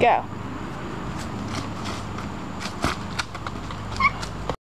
Go.